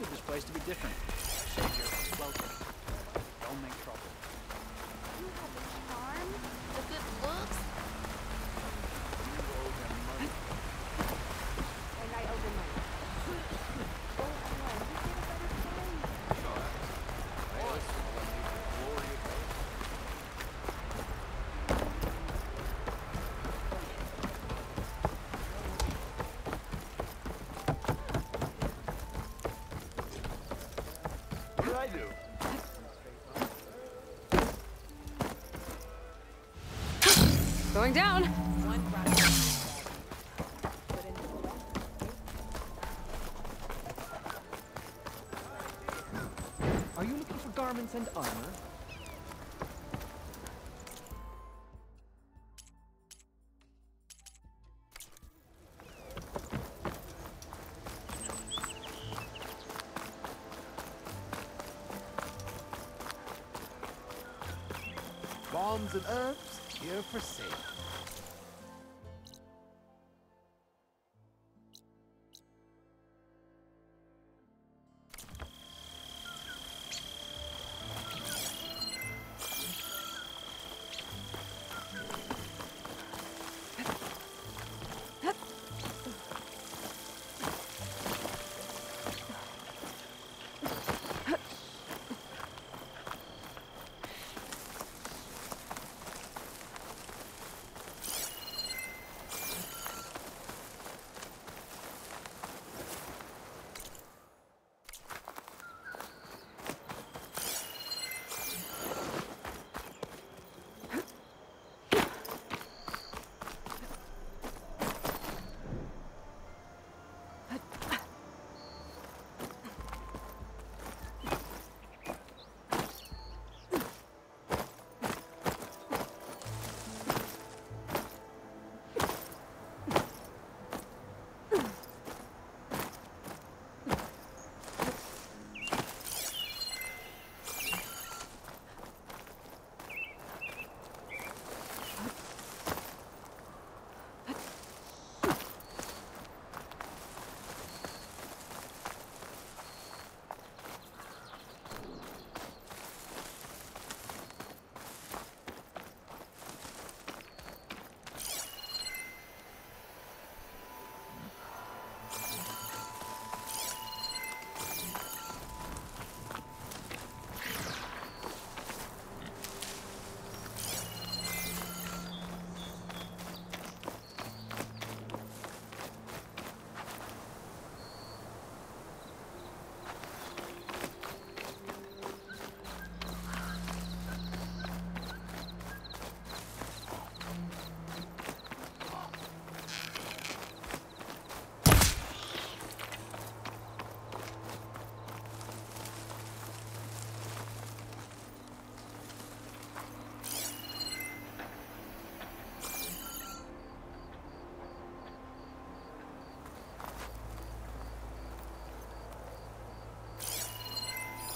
expected this place to be different. Going down. Are you looking for garments and armor? Bombs and herbs here for sale.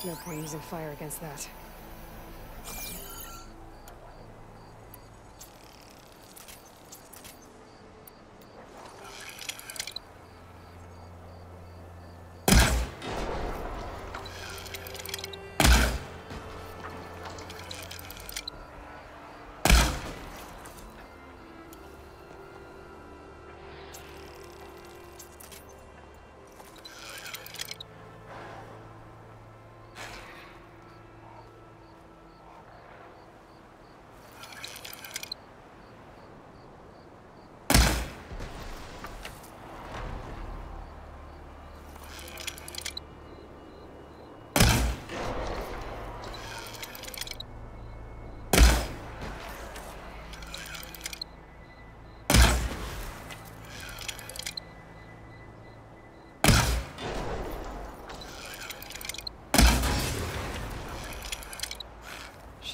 No point using fire against that.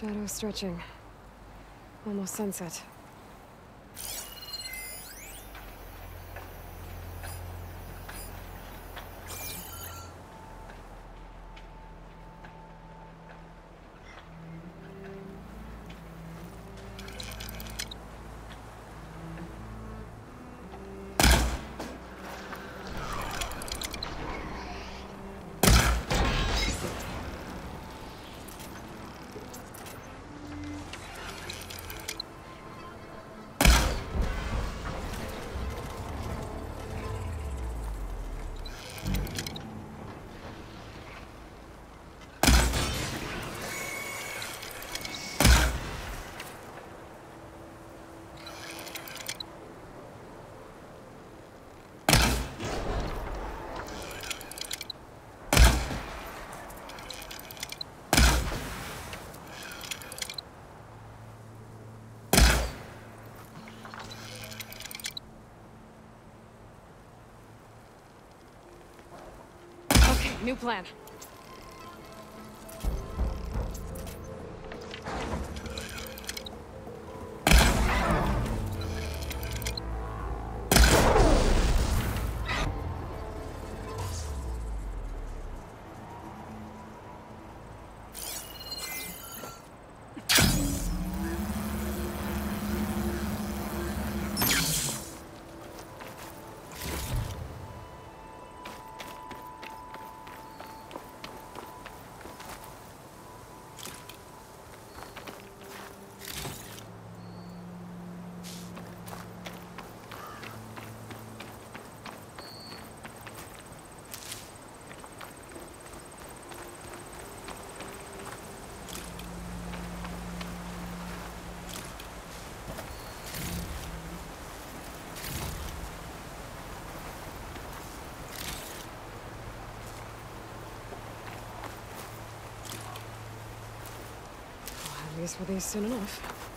Shadow stretching. Almost sunset. New plan. I'll have use for these soon enough.